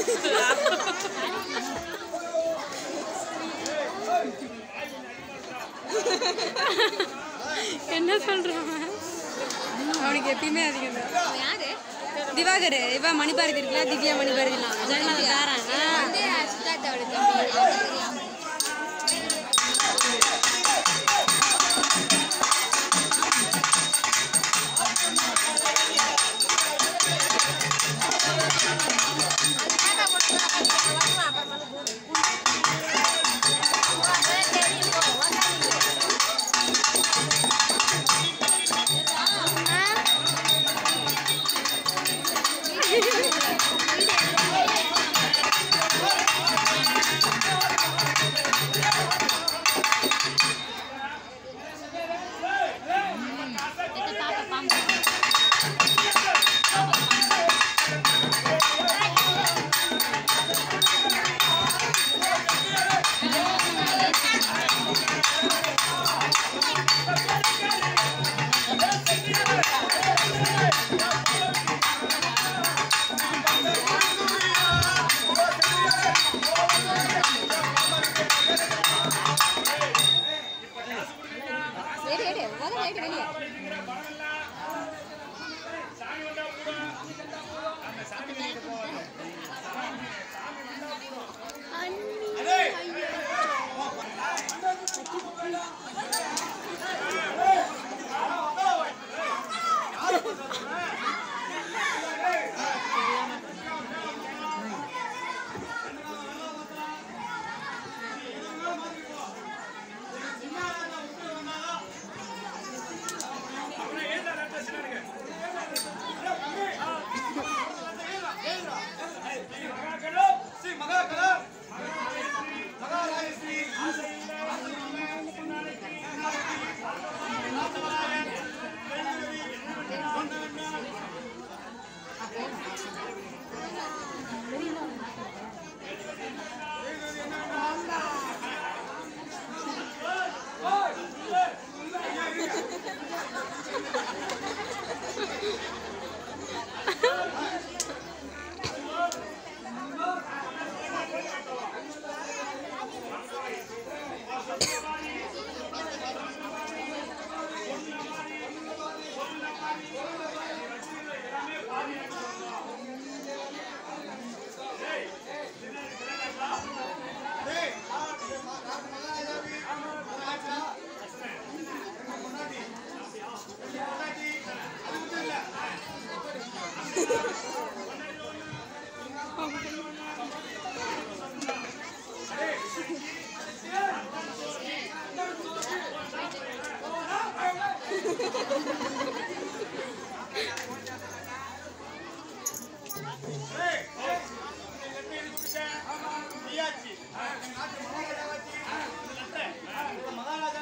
என்ன சொல்றான் அவனுக்கு எப்பயுமே அதிகம் தான். யாரு? திவாகர் இவ மணிபாரதி இருக்குல்ல திவ்யா மணிபாரதிலாம் அதனால நான் வெளியே வெளியே வெளியே மகாராஜா